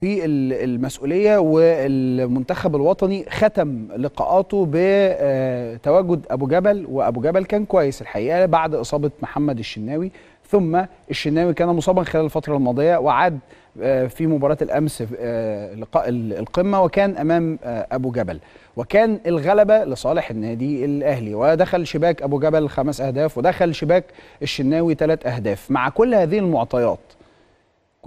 في ال- المسؤولية والمنتخب الوطني ختم لقاءاته بتواجد أبو جبل وأبو جبل كان كويس الحقيقة بعد إصابة محمد الشناوي. ثم الشناوي كان مصابا خلال الفترة الماضية وعاد آه، في مباراة الأمس آه، لقاء ال- القمة وكان أمام آه، أبو جبل. وكان الغلبة لصالح النادي الأهلي. ودخل شباك أبو جبل خمس أهداف ودخل شباك الشناوي ثلاث أهداف. مع كل هذه المعطيات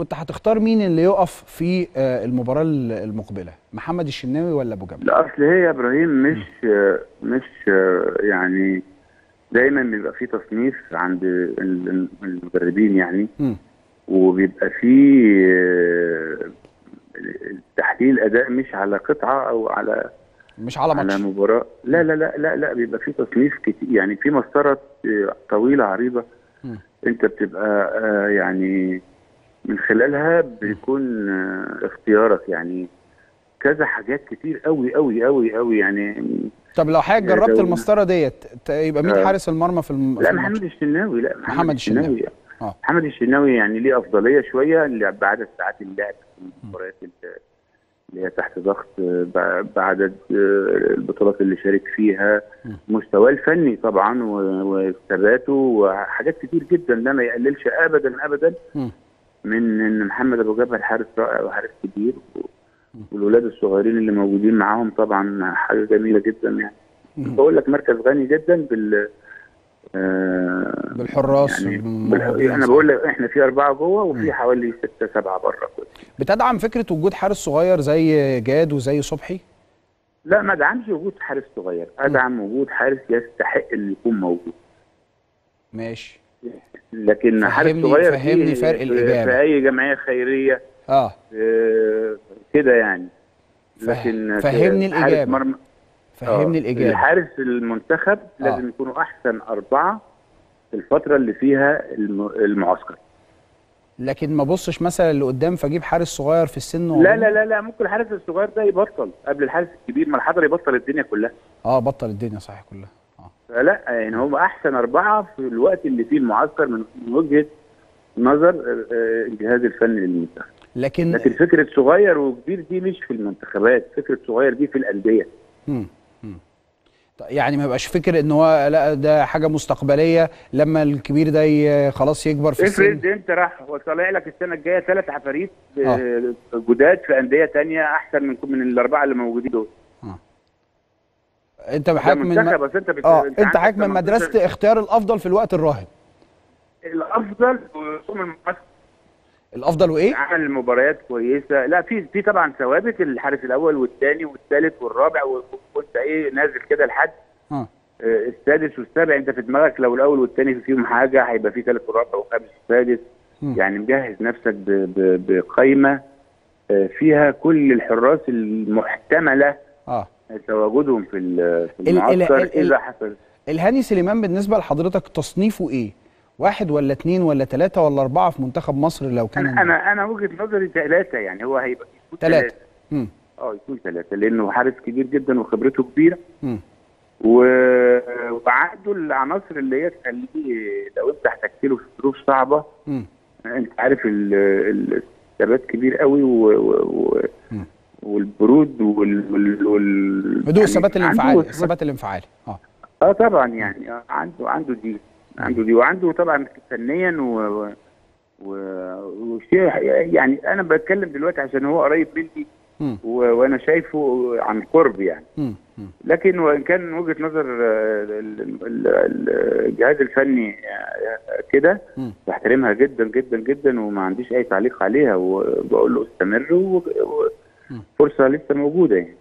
كنت هتختار مين اللي يقف في آه، المباراة ال- المقبلة؟ محمد الشناوي ولا أبو جبل لا أصل هي يا إبراهيم مش مش يعني دايما بيبقى في تصنيف عند ال- ال- المدربين يعني. مم. وبيبقى في تحليل أداء مش على قطعة أو على مش على على ماتش. مباراة. لا لا لا لا لا بيبقى في تصنيف كتير يعني في مسطرة طويلة عريضة. مم. أنت بتبقى آه، يعني من خلالها بيكون آه، اختيارك يعني كذا حاجات كتير قوي قوي قوي قوي يعني طب لو حضرتك يا جربت. المسطرة ديت يبقى مين آه. حارس المرمى في الم... لا؟ محمد الشناوي لا محمد, محمد الشناوي. آه. محمد الشناوي يعني ليه أفضلية شوية اللي بعدد ساعات اللعب في المباريات اللي- هي تحت ضغط بعدد البطولات اللي شارك فيها. مستواه الفني طبعا وثباته وحاجات كتير جدا ده ما يقللش ابدا ابدا. من إن محمد أبو جبل حارس رائع وحارس كبير. والولاد الصغيرين اللي موجودين معاهم طبعا حاجة جميلة جدا يعني. بقول لك مركز غني جدا بال آه بالحراس يعني الموهوبين بال... أنا. بقول لك إحنا في أربعة جوه. وفي حوالي ستة سبعة بره كده. بتدعم فكرة وجود حارس صغير زي جاد وزي صبحي؟ لا ما ادعمش وجود حارس صغير. أدعم وجود حارس يستحق اللي يكون موجود. ماشي. لكن حارس فهمني- صغير فهمني في- فرق الإجابة. في أي جمعية خيرية. آه. آه، كده يعني. لكن فهمني الإجابة. مرمى- فهمني آه، الإجابة. الحارس المنتخب آه. لازم يكونوا أحسن أربعة في الفترة اللي فيها الم- المعسكر. لكن ما بصش مثلا اللي قدام فاجيب حارس صغير في السن لا لا لا لا ممكن الحارس الصغير ده يبطل. قبل الحارس الكبير ما الحضر يبطل الدنيا كلها. آه بطل الدنيا صحيح كلها. فلا يعني هم أحسن أربعة في الوقت اللي فيه المعسكر من وجهة نظر آه، آه، الجهاز الفني للمنتخب لكن لكن فكرة صغير وكبير دي مش في المنتخبات فكرة صغير دي في الأندية. طيب يعني ما يبقاش فكر إن هو لا ده حاجة مستقبلية لما الكبير ده خلاص يكبر في السن افرض انت راح وطالع لك السنة الجاية ثلاث عفاريت آه. آه، جداد في أندية تانية أحسن من من الأربعة اللي موجودين دول انت حضرتك من. بس انت بت... آه انت حضرتك من 18 مدرسة اختيار الأفضل في الوقت الراهن. الأفضل الأفضل وإيه؟ عمل مباريات كويسة. لا في في طبعا ثوابت الحارس الأول والثاني والثالث والرابع وانت إيه نازل كده لحد. آه. آه، السادس والسابع أنت في دماغك لو الأول والثاني فيهم حاجة هيبقى في ثالث ورابع وخامس وسادس. يعني مجهز نفسك ب- ب- بقايمة. آه، فيها كل الحراس المحتملة. آه. تواجدهم في ال- في ال- ال- المعسكر ال- ال- إذا حصل. الهاني سليمان بالنسبة لحضرتك تصنيفه إيه؟ واحد ولا اتنين ولا تلاتة ولا أربعة في منتخب مصر لو كان أنا أنا أنا وجهة نظري ثلاثة يعني هو هيبقى مم. آه يكون ثلاثة لأنه حارس كبير جدا وخبرته كبيرة. مم. و- وعنده العناصر اللي هي تخليه لو انت احتجت له في ظروف صعبة. مم. أنت عارف ال- ال- الثبات كبير قوي و... و... والبرود وال, وال... وال... هدوء يعني الثبات عنده الانفعالي ثبات- الثبات الانفعالي آه آه طبعا يعني آه، عنده عنده دي عنده دي وعنده طبعا فنيا و... و... وشيء يعني أنا بتكلم دلوقتي عشان هو قريب مني. و... وأنا شايفه عن قرب يعني. مم. لكن وإن كان وجهة نظر آه، ال- ال- ال- الجهاز الفني آه، كده. بحترمها جدا جدا جدا وما عنديش أي تعليق عليها وبقول له استمر و- فرصة لسه موجودة. يعني